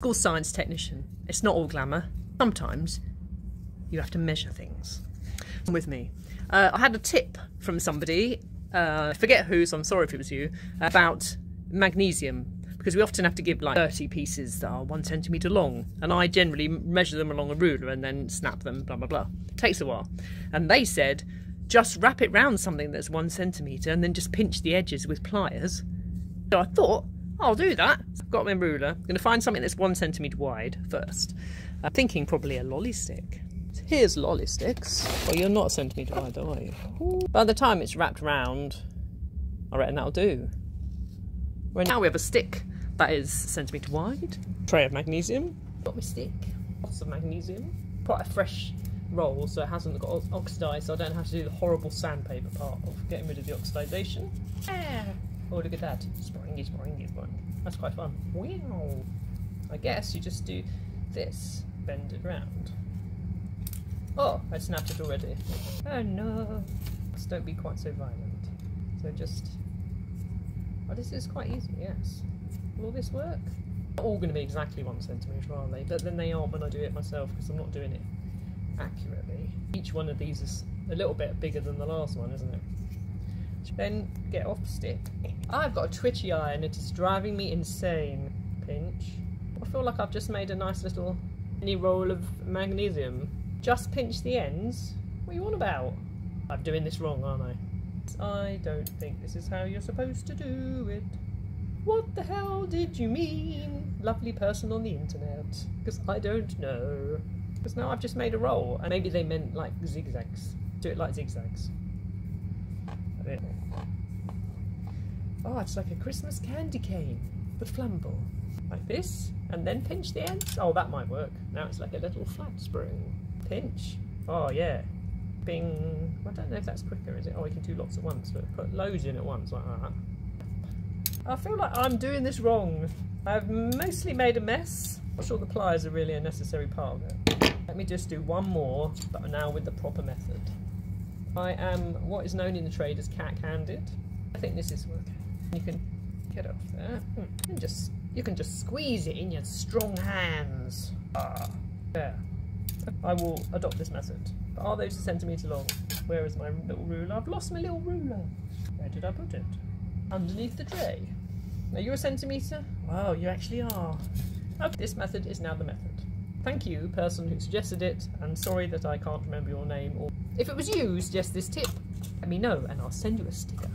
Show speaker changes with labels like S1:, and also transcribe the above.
S1: School science technician. It's not all glamour. Sometimes you have to measure things. Come With me. Uh, I had a tip from somebody, uh, I forget who, so I'm sorry if it was you, about magnesium. Because we often have to give like 30 pieces that are one centimetre long. And I generally measure them along a ruler and then snap them, blah, blah, blah. It takes a while. And they said, just wrap it round something that's one centimetre and then just pinch the edges with pliers. So I thought, I'll do that. I've got my ruler. I'm going to find something that's one centimetre wide first. I'm thinking probably a lolly stick. Here's lolly sticks. Well, you're not a centimetre wide, are you? By the time it's wrapped round, I reckon that'll do. Now we have a stick that is centimetre wide. Tray of magnesium. Got my stick. Lots of magnesium. Quite a fresh roll, so it hasn't got oxidised, so I don't have to do the horrible sandpaper part of getting rid of the oxidisation. Yeah. Oh, look at that. Springy, springy, springy. That's quite fun. Wow. I guess you just do this. Bend it round. Oh, I snapped it already. Oh no. Just don't be quite so violent. So just... Oh, this is quite easy, yes. Will this work? Not all going to be exactly one centimetre, are they? But then they aren't when I do it myself because I'm not doing it accurately. Each one of these is a little bit bigger than the last one, isn't it? Then get off stick. I've got a twitchy eye and it is driving me insane. Pinch. I feel like I've just made a nice little mini roll of magnesium. Just pinch the ends? What are you on about? I'm doing this wrong, aren't I? I don't think this is how you're supposed to do it. What the hell did you mean? Lovely person on the internet. Because I don't know. Because now I've just made a roll. And maybe they meant like zigzags. Do it like zigzags. Oh, it's like a Christmas candy cane, but flammable. Like this, and then pinch the ends. Oh, that might work. Now it's like a little flat spring. Pinch. Oh, yeah. Bing. I don't know if that's quicker, is it? Oh, we can do lots at once, but put loads in at once like that. I feel like I'm doing this wrong. I've mostly made a mess. I'm sure the pliers are really a necessary part of it. Let me just do one more, but now with the proper method. I am what is known in the trade as cat-handed. I think this is working. You can get off there. Hmm. And just you can just squeeze it in your strong hands. Ah, there. I will adopt this method. Are those a centimetre long? Where is my little ruler? I've lost my little ruler. Where did I put it? Underneath the tray. Are you a centimetre? Wow, you actually are. Okay, this method is now the method. Thank you, person who suggested it, and sorry that I can't remember your name. Or if it was you, suggest this tip. Let me know, and I'll send you a sticker.